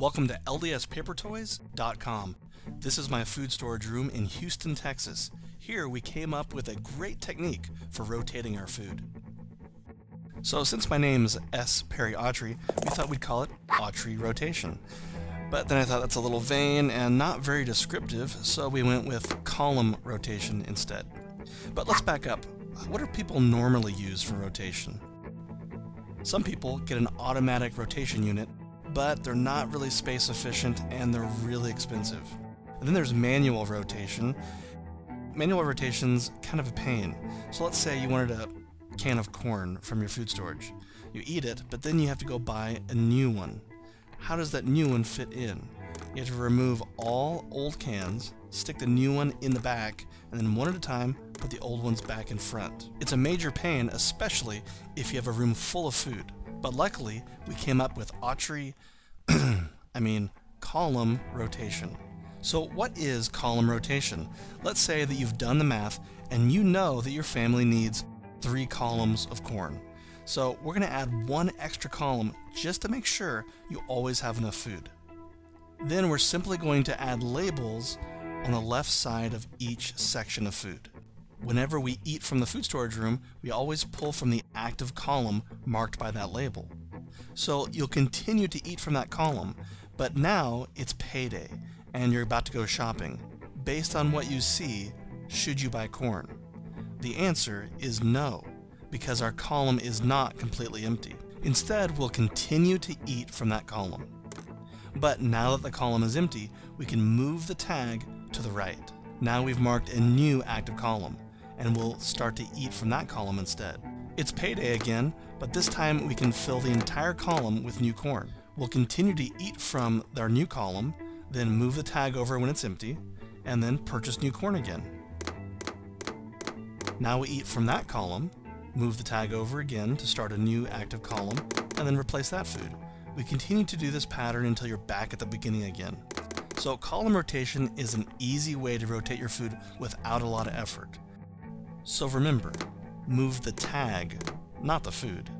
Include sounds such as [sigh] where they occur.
Welcome to LDSPaperToys.com. This is my food storage room in Houston, Texas. Here we came up with a great technique for rotating our food. So since my name's S. Perry Autry, we thought we'd call it Autry Rotation. But then I thought that's a little vain and not very descriptive, so we went with column rotation instead. But let's back up. What do people normally use for rotation? Some people get an automatic rotation unit but they're not really space efficient and they're really expensive. And then there's manual rotation. Manual rotation's kind of a pain. So let's say you wanted a can of corn from your food storage. You eat it, but then you have to go buy a new one. How does that new one fit in? You have to remove all old cans, stick the new one in the back, and then one at a time, put the old ones back in front. It's a major pain, especially if you have a room full of food. But luckily, we came up with Autry, [clears throat] I mean, column rotation. So what is column rotation? Let's say that you've done the math and you know that your family needs three columns of corn. So we're going to add one extra column just to make sure you always have enough food. Then we're simply going to add labels on the left side of each section of food. Whenever we eat from the food storage room, we always pull from the active column marked by that label. So you'll continue to eat from that column, but now it's payday and you're about to go shopping. Based on what you see, should you buy corn? The answer is no, because our column is not completely empty. Instead, we'll continue to eat from that column. But now that the column is empty, we can move the tag to the right. Now we've marked a new active column and we'll start to eat from that column instead. It's payday again, but this time we can fill the entire column with new corn. We'll continue to eat from our new column, then move the tag over when it's empty, and then purchase new corn again. Now we eat from that column, move the tag over again to start a new active column, and then replace that food. We continue to do this pattern until you're back at the beginning again. So column rotation is an easy way to rotate your food without a lot of effort. So remember, move the tag, not the food.